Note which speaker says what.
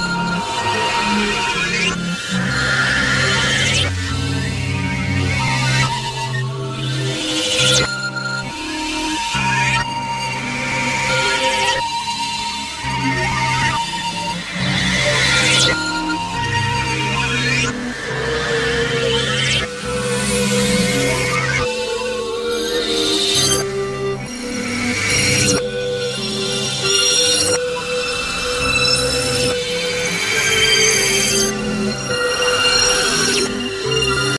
Speaker 1: Música